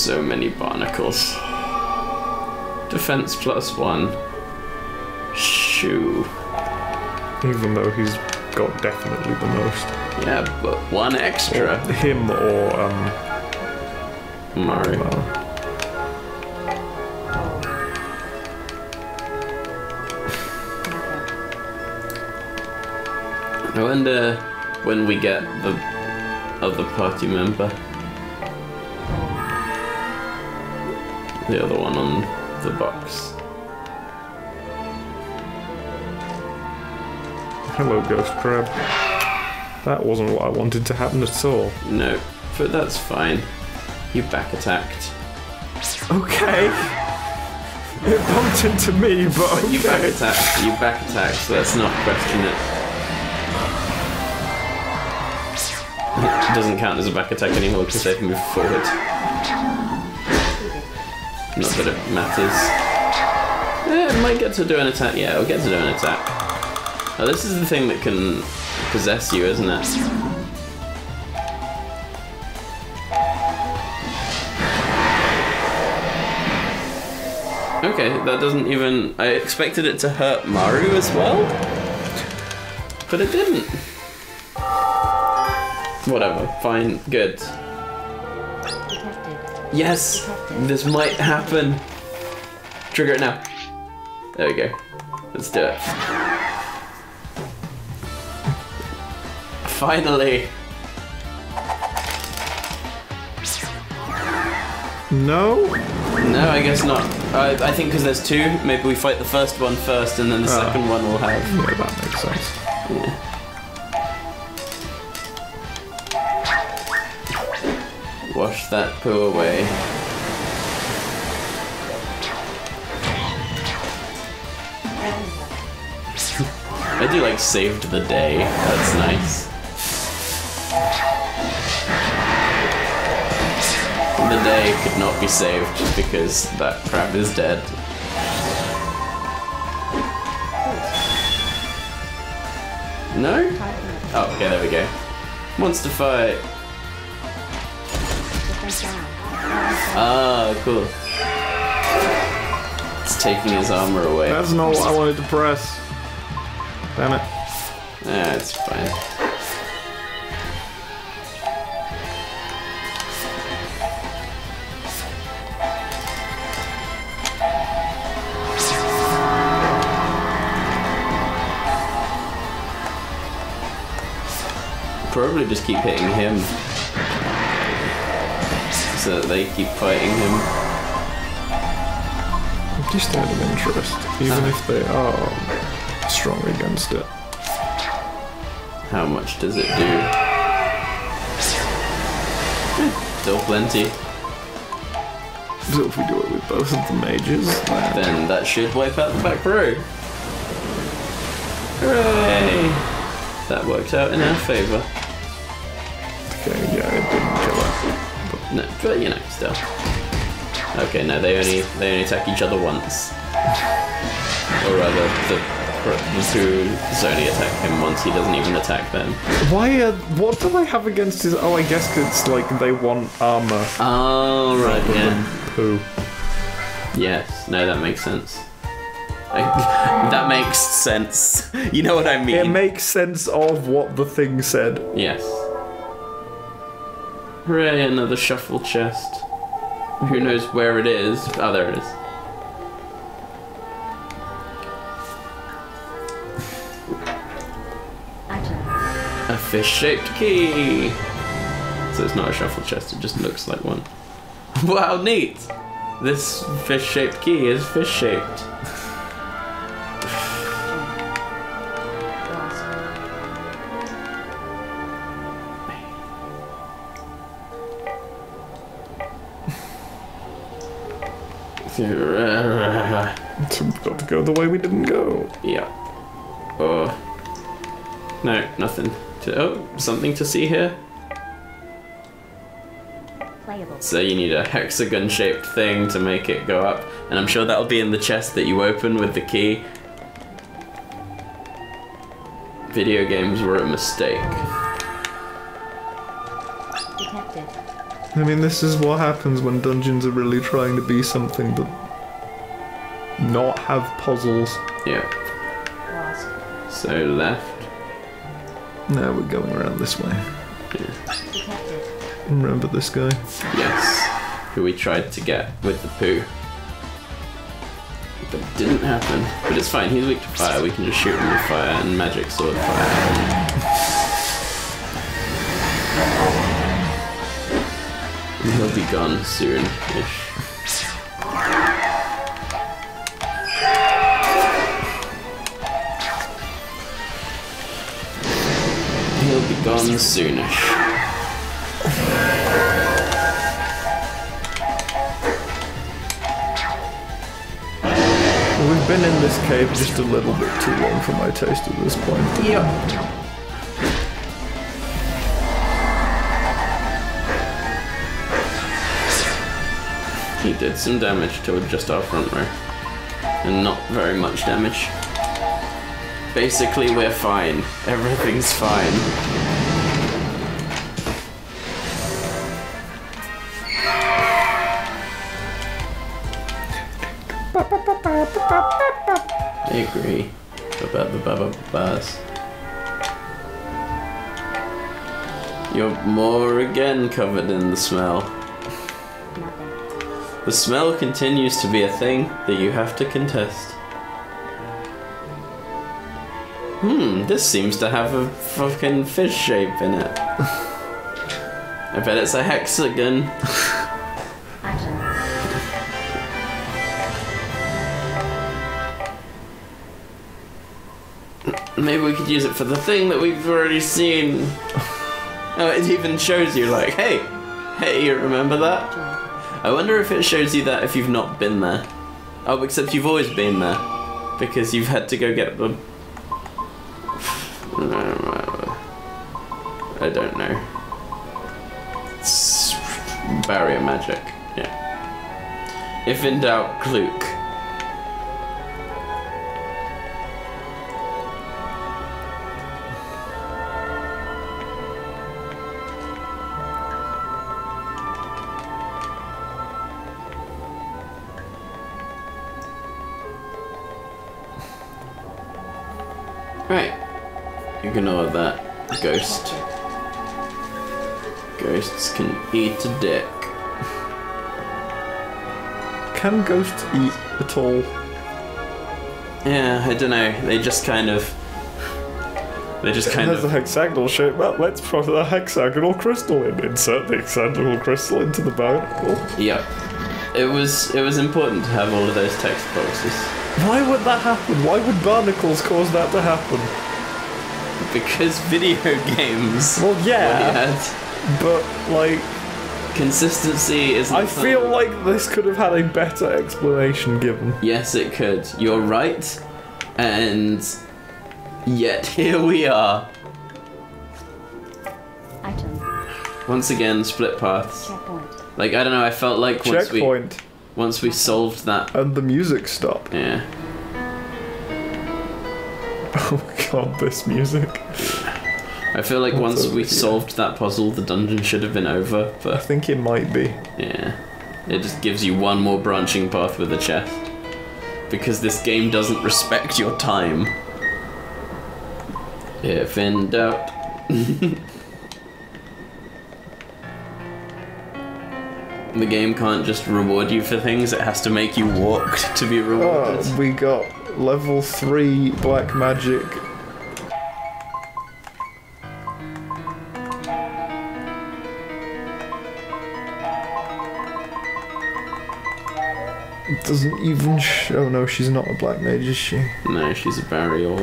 so many barnacles. Defense plus one. Shu. Even though he's got definitely the most. Yeah, but one extra. Him or um. Mario. I wonder when we get the other party member. The other one on the box. Hello, Ghost Crab. That wasn't what I wanted to happen at all. No, but that's fine. You back attacked. Okay. It bumped into me, but okay. You back attacked. You back attacked, so let's not question it. It doesn't count as a back attack anymore because they can move forward. Not that it matters. Eh, it might get to do an attack. Yeah, it'll get to do an attack. Oh, this is the thing that can possess you, isn't it? Okay, that doesn't even. I expected it to hurt Maru as well, but it didn't. Whatever, fine, good. Yes, this might happen. Trigger it now. There we go. Let's do it. Finally. No? No, I guess not. Uh, I think because there's two, maybe we fight the first one first, and then the Ah. second one will have. Yeah, that makes sense. Yeah. Wash that poo away. I do like saved the day. That's nice. The day could not be saved because that crab is dead. No? Oh, okay, there we go. Monster fight. Ah, cool. It's taking his armor away. That's not what I wanted to press. Damn it. Yeah, it's fine. Probably just keep hitting him. So that they keep fighting him. Just out of interest, even if they are strong against it. How much does it do? Eh, Still plenty. So if we do it with both of the mages, then Then that should wipe out the back row. Hooray! That worked out in our favour. No, but you know, still. Okay, no, they only they only attack each other once. Or rather, the the two only attack him once. He doesn't even attack them. Why? Uh, what do they have against his? Oh, I guess it's like they want armor Oh right, yeah. poo. Yes, no, that makes sense. I, that makes sense. You know what I mean? It makes sense of what the thing said. Yes. Hooray, another shuffle chest. Who knows where it is? Oh, there it is. A fish shaped key! So it's not a shuffle chest, it just looks like one. wow, neat! This fish shaped key is fish It's got to go the way we didn't go. yeah. Oh. No, nothing. To, oh, something to see here? Playable. So you need a hexagon shaped thing to make it go up, and I'm sure that'll be in the chest that you open with the key. Video games were a mistake. I mean, this is what happens when dungeons are really trying to be something but not have puzzles. Yeah. So left. Now we're going around this way. Detected. Remember this guy? Yes. Who we tried to get with the poo. But it didn't happen. But it's fine, he's weak to fire. We can just shoot him with fire and magic sword fire. He'll be gone soon-ish. He'll be gone soonish. We've been in this cave just a little bit too long for my taste at this point. Yep. He did some damage to just our front row. And not very much damage. Basically, we're fine. Everything's fine. I agree. About the bubba buzz. You're more again covered in the smell. The smell continues to be a thing that you have to contest. Hmm, this seems to have a fucking fish shape in it. I bet it's a hexagon. Maybe we could use it for the thing that we've already seen. Oh, it even shows you, like, hey, hey, you remember that? I wonder if it shows you that if you've not been there. Oh, except you've always been there. Because you've had to go get the. I don't know. It's barrier magic. Yeah. If in doubt, Kluke. Ghost. Ghosts can eat a dick. Can ghosts eat at all? Yeah, I don't know. They just kind of. They just kind It kind has a of. hexagonal shape. Well, let's put a hexagonal crystal in. Insert the hexagonal crystal into the barnacle. Yep. It was it was important to have all of those text boxes Why would that happen? Why would barnacles cause that to happen? Because video games. Well, yeah, had but like, consistency is. I feel like this could have had a better explanation given. Yes, it could. You're right, and yet here we are Item. once again. Split paths. Checkpoint. Like I don't know. I felt like once we Checkpoint, once we solved that. and the music stopped. Yeah. God, this music. I feel like once we solved that puzzle, the dungeon should have been over. But I But think it might be. yeah, it just gives you one more branching path with a chest. Because this game doesn't respect your time. If in doubt. the game can't just reward you for things, it has to make you walk to be ah, rewarded. Oh, we got level 3 black magic. Doesn't even show. Oh no, she's not a black mage, is she? No, she's a barrier.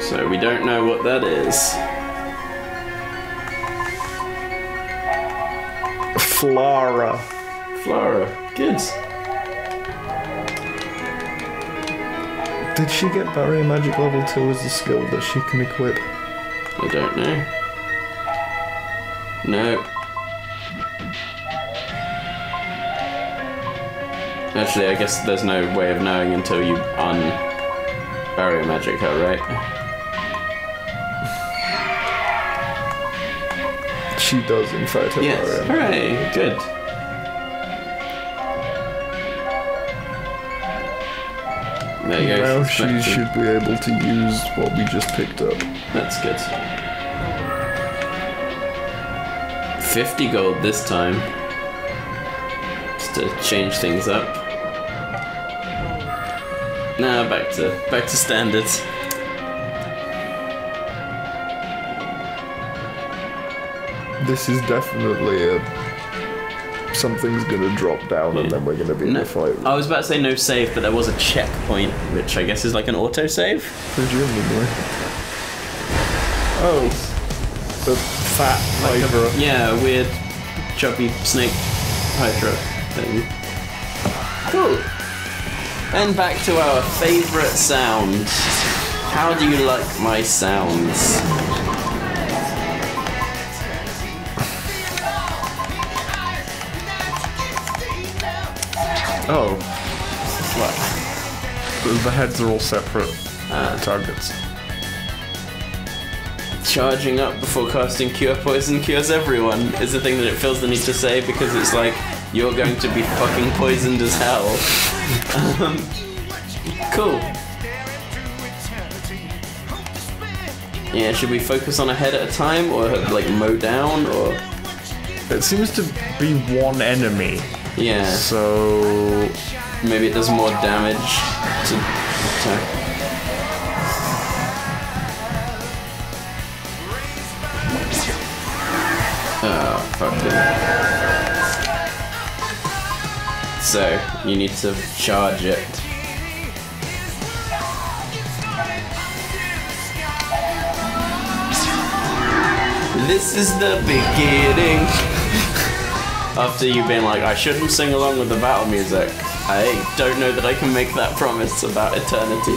So we don't know what that is. Flara. Flora, good. Did she get barrier magic level 2 as a skill that she can equip? I don't know. No. Actually, I guess there's no way of knowing until you un barrier magic her, right? She does, in fact, have Yes. Ariana. Hooray! Good. There you go. Now she should be able to use what we just picked up. That's good. 50 gold this time. Just to change things up. Now back to back to standards. This is definitely a. Something's gonna drop down and then we're gonna be in No, a fight. I was about to say no save, but there was a checkpoint, which I guess is like an auto save. Presumably. Oh. The fat like Hydra. Yeah, a weird chubby snake hydra thing. Cool. And back to our favourite sound. How do you like my sounds? Oh, What? the, heads are all separate uh, targets. Charging up before casting Cure Poison cures everyone is the thing that it feels the need to say because it's like you're going to be fucking poisoned as hell. Um, cool. Yeah, should we focus on a head at a time or like mow down or It seems to be one enemy, yeah, so maybe it does more damage to attack. Oh, fuck it. So, you need to charge it. This is the beginning. After you've been like, I shouldn't sing along with the battle music, I don't know that I can make that promise about eternity.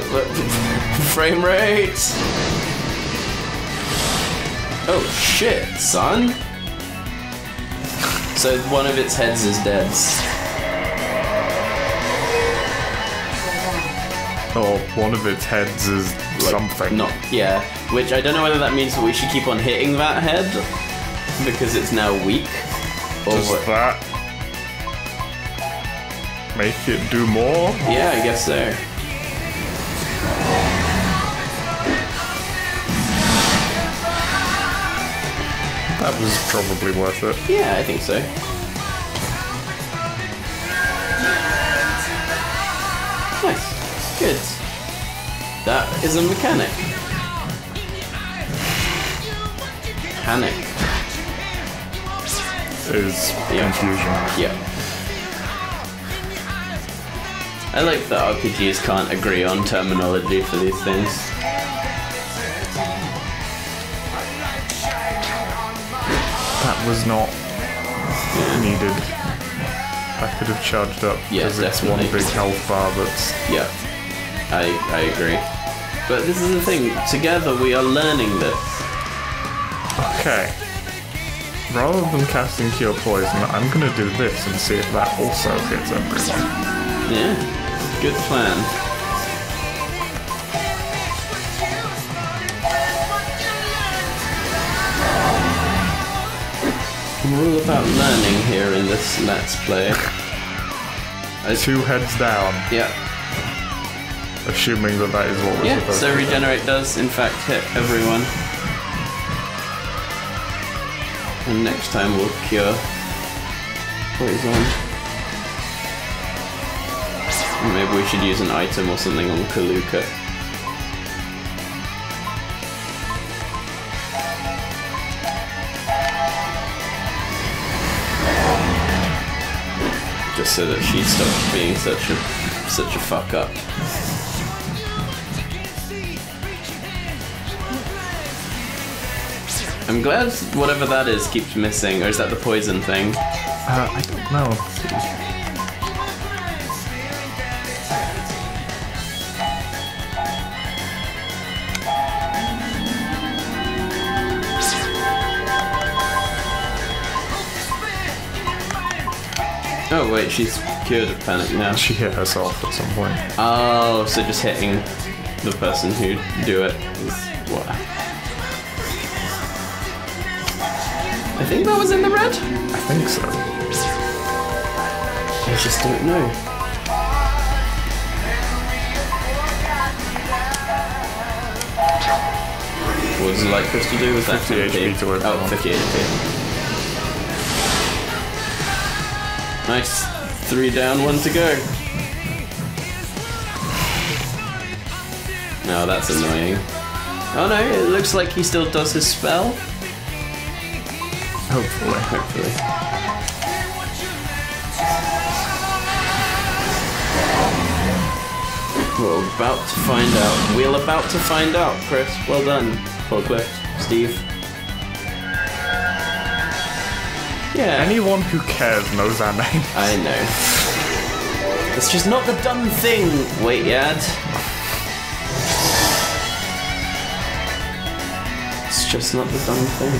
Frame rate! Oh shit, son! So one of its heads is dead. Or one of its heads is something. Not, yeah. Which I don't know whether that means that we should keep on hitting that head because it's now weak. Or Does what- that make it do more? Yeah, I guess so. That was probably worth it. Yeah, I think so. Nice. Good. That is a mechanic. Panic. Is Yeah. confusion. Yeah. I like that RPGs can't agree on terminology for these things. That was not needed. I could have charged up Yeah, because it's one big health bar that's Yeah, I I agree. But this is the thing. Together we are learning this. okay. Rather than casting Cure Poison, I'm gonna do this and see if that also hits everyone. Yeah, good plan. We're all about learning here in this Let's Play. I- Two heads down, yeah, assuming that that is what we're yeah. supposed So to do. regenerate does in fact hit everyone. And next time we'll cure poison. Maybe we should use an item or something on Kluke. So that she stops being such a such a fuck up. I'm glad whatever that is keeps missing, or is that the poison thing? Uh, I don't know. Wait, she's cured of panic now. She hit herself at some point. Oh, so just hitting the person who do it is what? I think that was in the red. I think so. I just don't know. What does like, light crystal do? Was that 50 10p? HP to everyone. Oh, 50 HP. Nice. Three down, one to go. No, that's annoying. Oh no, it looks like he still does his spell. Hopefully. Hopefully. We're about to find out. We're about to find out, Chris. Well done. Forklift. Steve. Yeah, Anyone who cares knows our name. I know. It's just not the dumb thing. Wait, Yad. It's just not the dumb thing.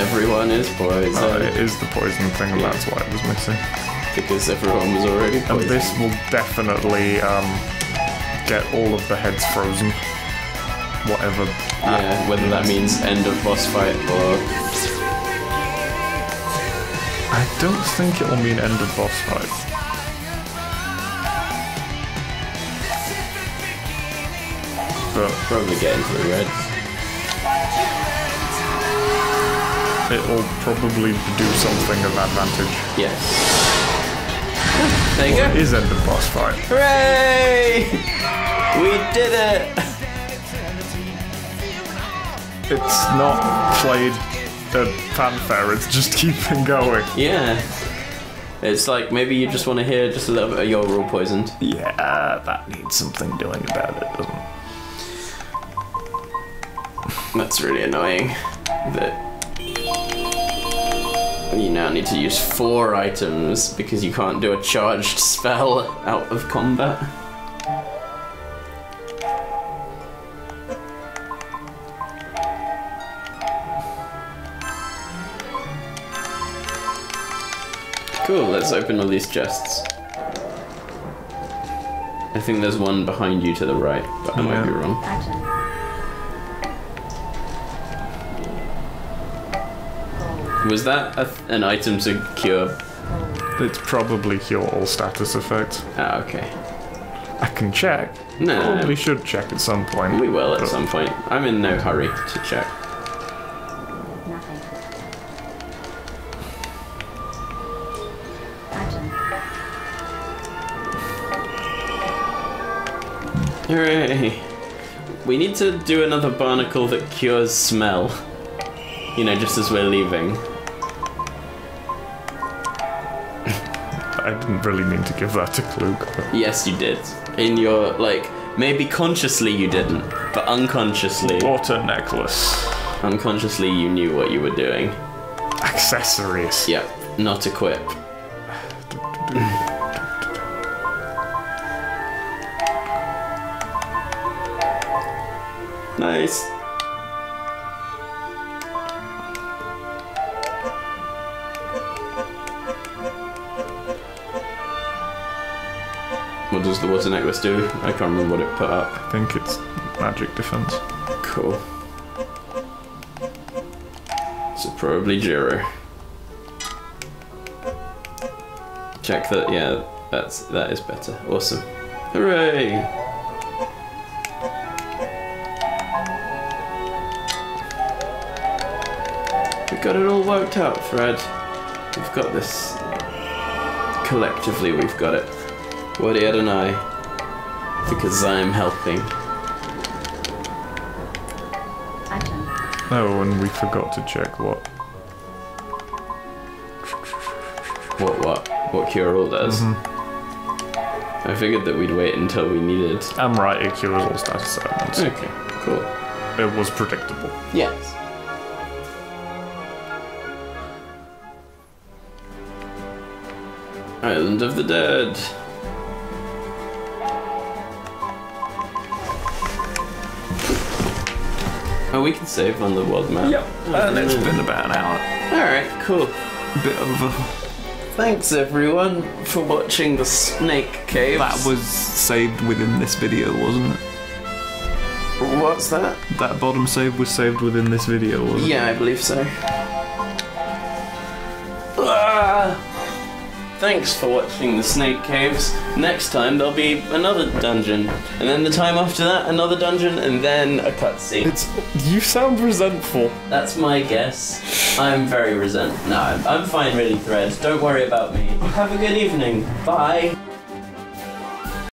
Everyone is poisoned Uh, it is the poison thing, and that's why it was missing. because everyone was already poisoned. And this will definitely um, get all of the heads frozen. Whatever. Yeah, whether that means end of boss fight or I don't think it will mean end of boss fight. But probably get into the red. it will probably do something of advantage. Yes. There you go. Is end of boss fight. Hooray! We did it! It's not played at fanfare, it's just keeping going. Yeah. It's like maybe you just want to hear just a little bit of you're all poisoned. Yeah, that needs something doing about it, doesn't it? That's really annoying. That you now need to use four items because you can't do a charged spell out of combat. Cool, let's open all these chests. I think there's one behind you to the right, but I might be wrong. Action. Was that a, an item to cure? It's probably cure all status effects. Ah, okay. I can check. No, Probably should check at some point. we will at some point. I'm in no hurry to check. Hooray! We need to do another barnacle that cures smell. You know, just as we're leaving. I didn't really mean to give that to Kluke. But Yes, you did. In your, like, maybe consciously you didn't, but unconsciously, water necklace. unconsciously you knew what you were doing. Accessories. Yep, not equip. Nice. What does the water necklace do? I can't remember what it put up. I think it's magic defense. Cool. So probably Jiro. Check that. Yeah, that's that is better. Awesome. Hooray! We got it all worked out, Fred. We've got this. Collectively, we've got it. Woody and I. Because I'm helping. Oh, and we forgot to check what. What what what cure all does. Mm-hmm. I figured that we'd wait until we needed. I'm right, it cures all status elements. Okay, cool. It was predictable. Yes. Island of the Dead. Oh, we can save on the world map. Yep, And it's been about an hour. Alright, cool. Bit of a, Thanks everyone for watching the Snake Caves. that was saved within this video, wasn't it? What's that? That bottom save was saved within this video, wasn't it? Yeah, I believe so. Ah! Thanks for watching the Snake Caves. Next time there'll be another dungeon, and then the time after that another dungeon, and then a cutscene. It's you sound resentful. That's my guess. I'm very resent. No, I'm, I'm fine really, Thread. Don't worry about me. Have a good evening. Bye.